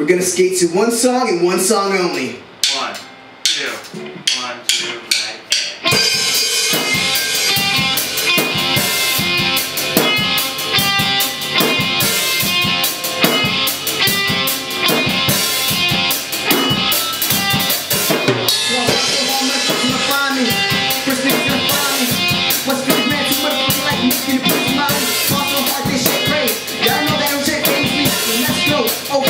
We're gonna skate to one song and one song only. One, two, one, two, right. Oh.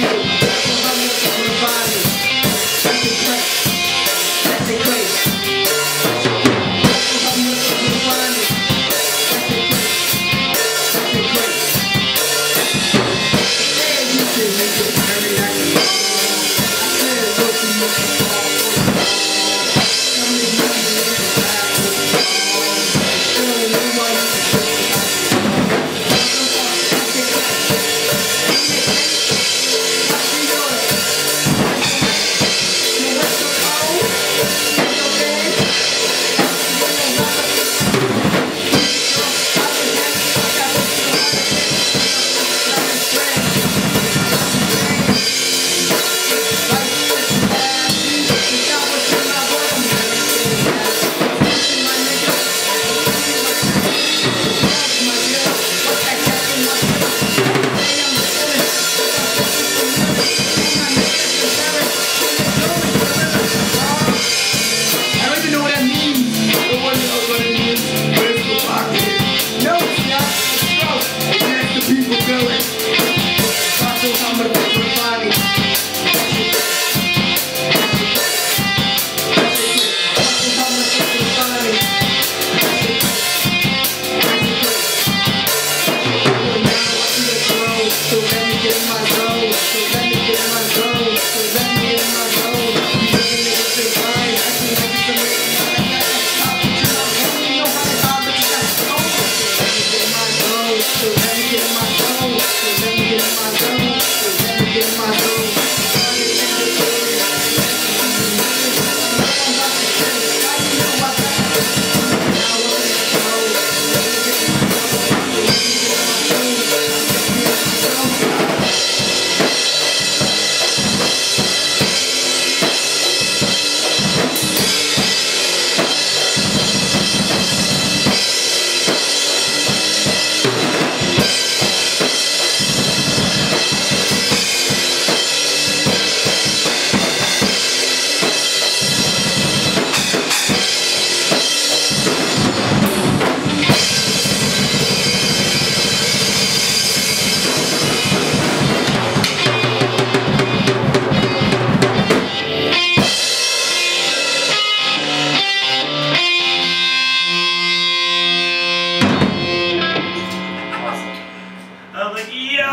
Thank you.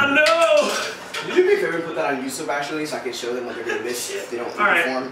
don't know. Would you do me a favor and put that on YouTube actually, so I can show them what they're gonna miss if they don't All perform? Right.